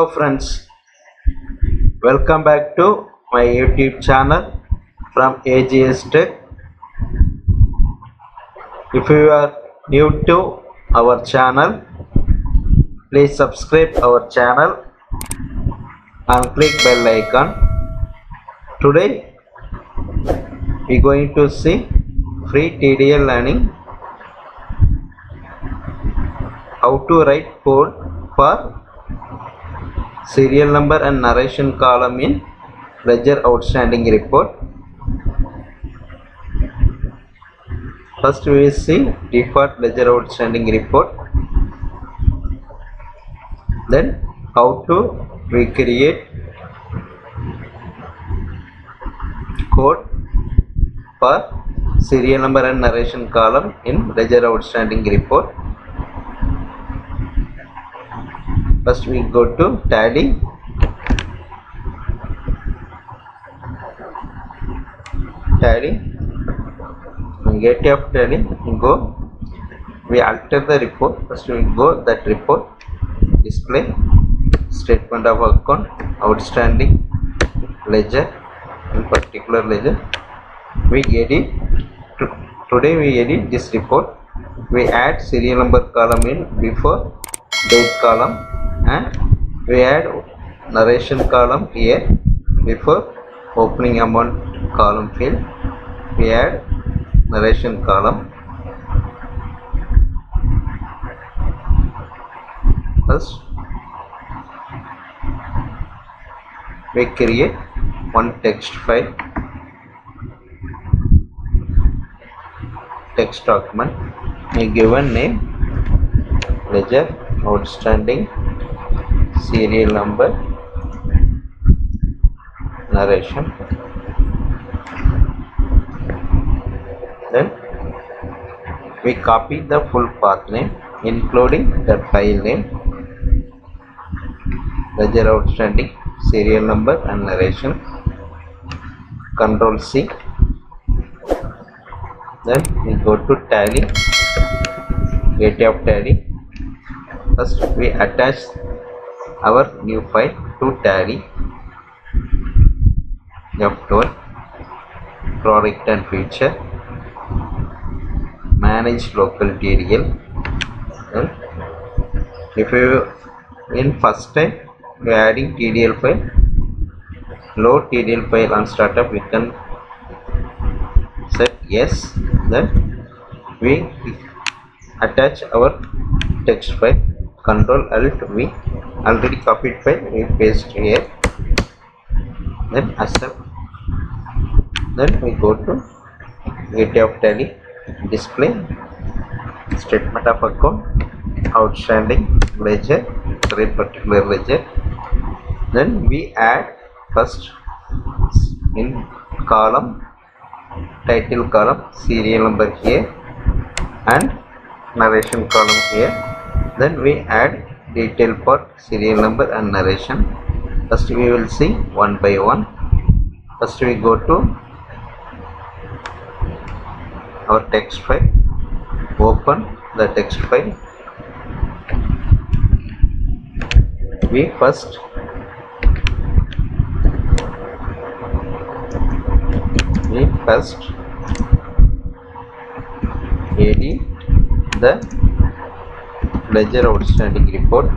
hello friends. Welcome back to my youtube channel from ags tech if you are new to our channel please subscribe our channel and click bell icon. Today we're going to see free tdl learning. How to write code for serial number and narration column in ledger outstanding report. First we will see default ledger outstanding report. Then how to recreate code for serial number and narration column in ledger outstanding report first we go to tally. Tally. Gateway of tally. Go. We alter the report. First we go that report. Display. Statement of account. Outstanding. Ledger. In particular ledger. We edit. Today we edit this report. We add serial number column in before date column and we add narration column here before opening amount column field we add narration column first we create one text file text document a given name ledger outstanding serial number narration then we copy the full path name including the file name ledger outstanding serial number and narration control c then we go to tally Gateway of tally. First we attach our new file to tally f12 product and feature manage local then if you in first time we are adding TDL file load TDL file on startup we can set yes then we attach our text file control alt v already copied file we paste here. Then accept. Then we go to Gateway of tally display statement of account outstanding ledger a particular ledger. Then we add first in column title column serial number here and narration column here. Then we add detail part serial number and narration. First we will see one by one. First we go to our text file. Open the text file. We first we first edit the ledger outstanding report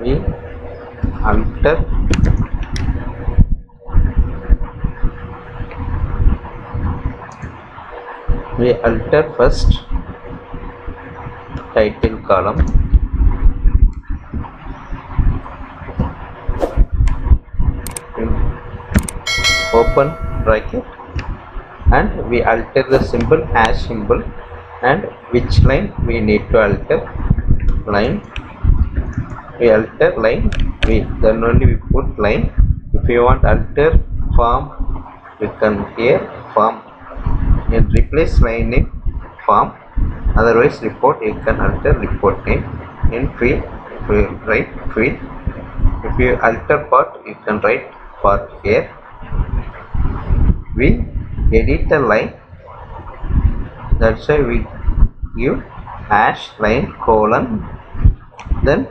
we alter we alter first title column open bracket and we alter the symbol hash symbol. And which line we need to alter? Line. We alter line. We then only we put line. If you want alter form we can here form. And replace line name form. Otherwise report you can alter report name. In field write field. If you alter part you can write part here we edit the line. That's why we give hash line colon then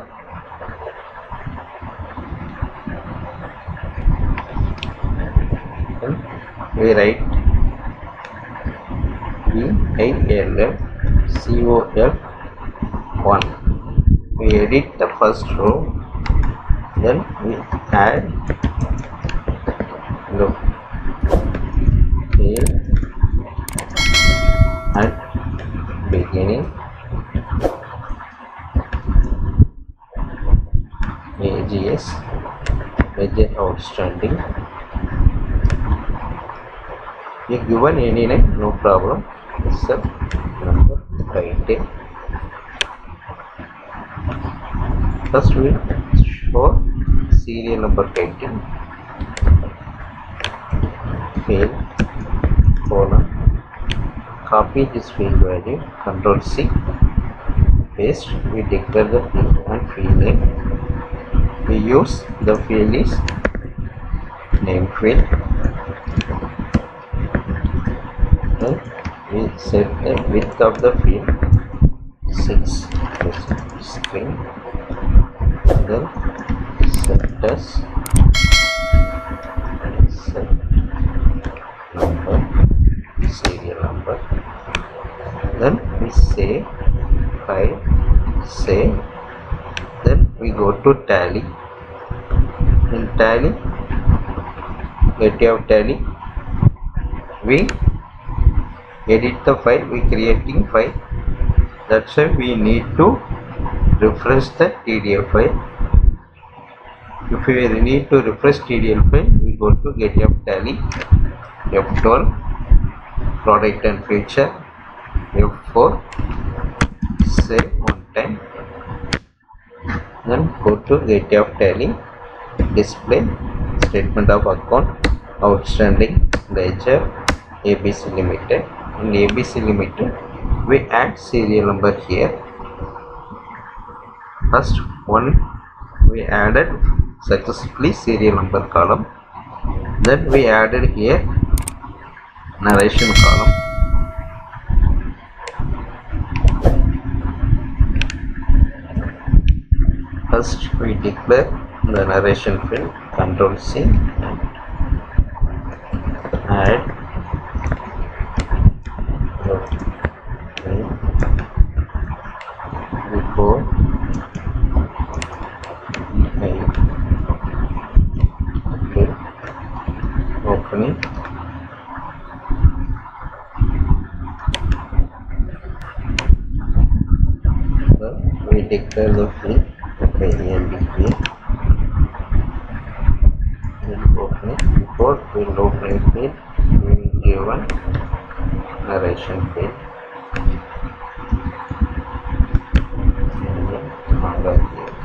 we write V I L L C O L 1 we edit the first row then we add look here at beginning AGS major outstanding you given any name no problem except number write it first we show serial number writing field copy this field value control C. Paste. We declare the field and field name. We use the field is name field. Then we set the width of the field 6 string. Then set as set number serial number then we say file save then we go to tally. In tally Gateway of tally. We edit the file we creating file. That's why we need to refresh the tdl file. If we need to refresh tdl file we go to Gateway of tally f12 product and feature f4 save one time then go to get of tally display statement of account outstanding ledger abc limited in abc limited we add serial number here first one we added successfully serial number column then we added here narration column first we declare the narration field control c and add before I will opening. Then we declare the field okay and field then opening before we'll opening field we will give one narration field. And then another field.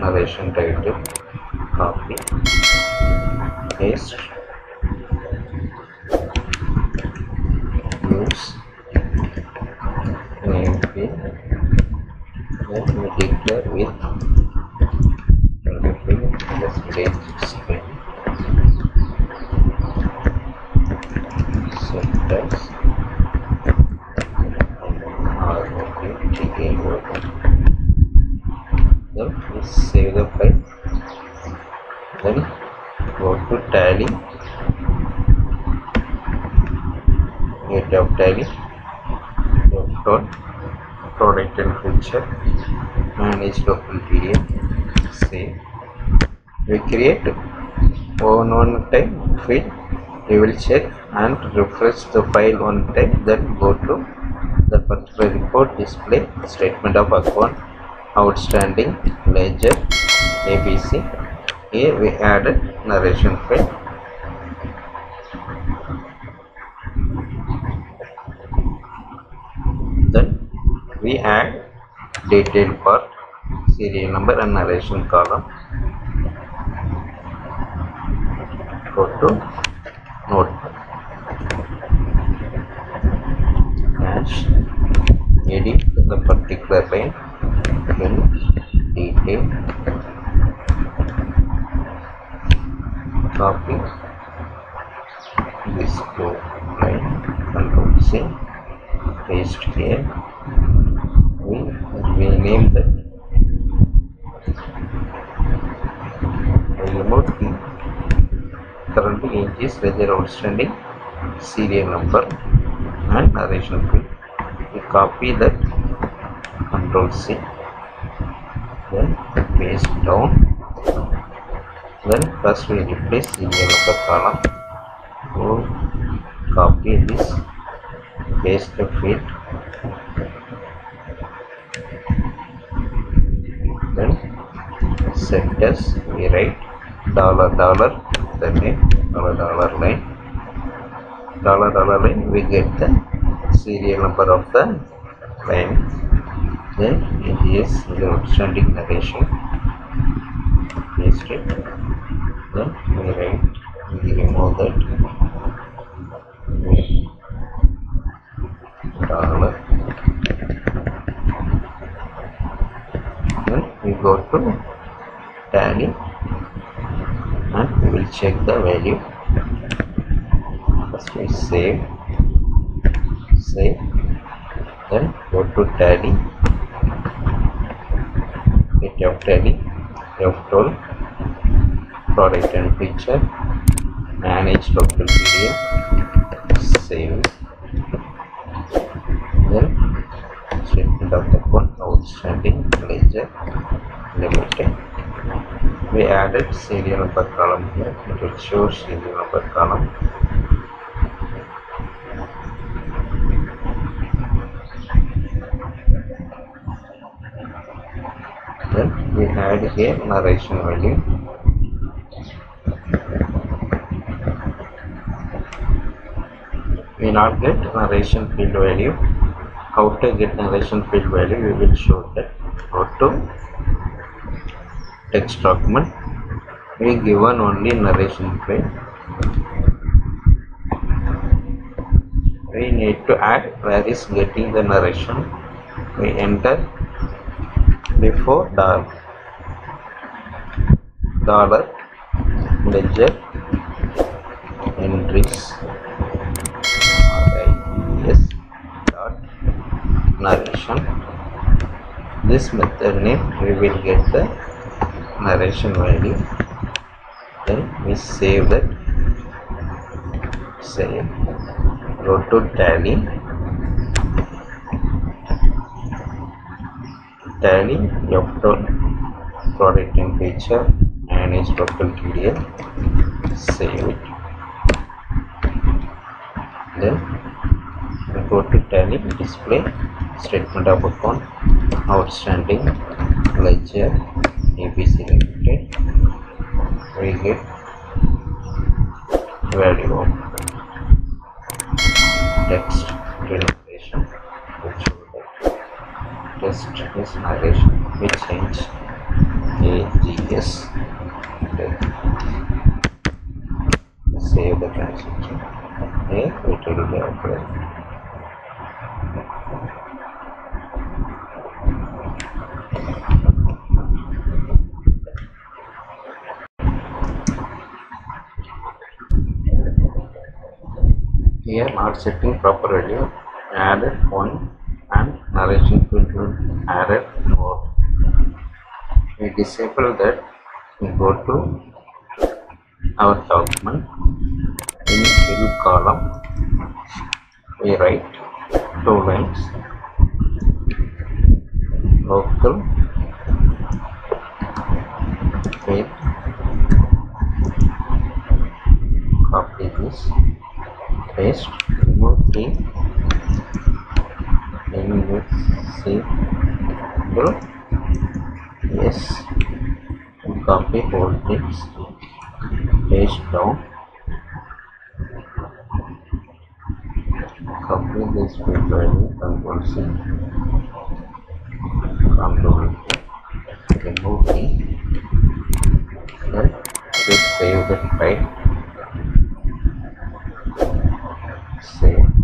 narration title copy paste. Use name field then we declare with everything let's change screen syntax then we save the file then go to tally get of tally dot product and feature manage local period. Save we create one one time field we will check and refresh the file one time then go to the particular report display statement of account outstanding ledger abc here we added narration file detail part serial number and narration column go to notepad hash edit the particular line in detail copy this two line control C paste here we rename that Remove the currently age is ledger outstanding serial number and narration field we copy that control C then paste down then first we replace serial number column go copy this paste the field then set as we write dollar dollar the name dollar dollar line. Dollar dollar line we get the serial number of the line. Then it is the outstanding narration paste it. Then we write we remove that. Dollar. Then we go to tally will check the value. First we save. Save. Then go to tally. Hit f tally f12 product and feature manage local PDF save. Then statement of the one outstanding ledger limited we added serial number column here. It will show serial number column. Then we add here narration value. We not get narration field value. How to get narration field value we will show that. How to text document we given only narration field we need to add where is getting the narration. We enter before dollar. Dollar ledger entries. Yes. Dot narration. This method name we will get the narration value. Then we save that. Save. Go to tally. Tally f product and feature manage local TDL save it. Then we go to tally display statement of account outstanding ledger abc limited. We get value of text denotation which text is narration we change ags save the transaction. Here it will be applied here not setting proper value added one and narration field will added more we disable that we go to our document. In fill column we write two lines. Local field copy this paste remove three remove see yes. Copy whole things paste down. Copy this field value control C control remove V then just save the file save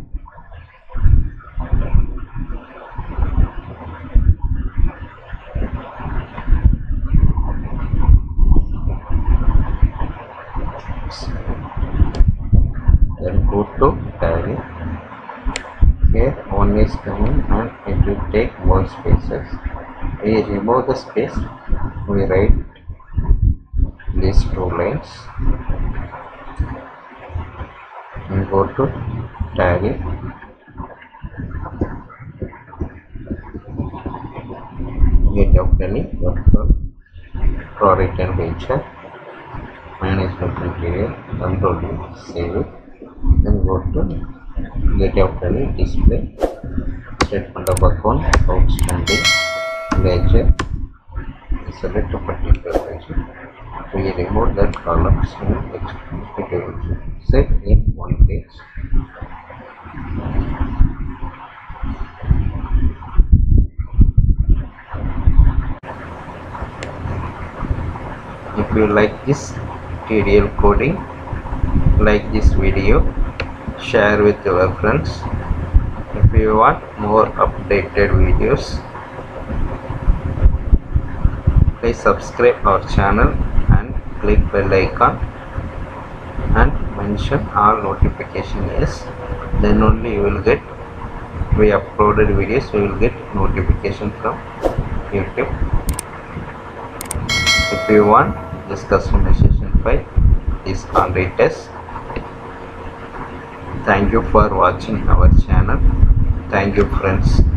then go to tally here one is coming and it will take more spaces we remove the space we write these two lines and go to tally get any workflow product and feature management material control save it go to get out any display statement of account outstanding ledger select a particular ledger we remove that columns and execute set in one page if you like this TDL coding like this video share with your friends. If you want more updated videos please subscribe our channel and click bell icon and mention all notification yes. Then only you will get we uploaded videos you will get notification from youtube. If you want this customization file is on retest thank you for watching our channel. Thank you friends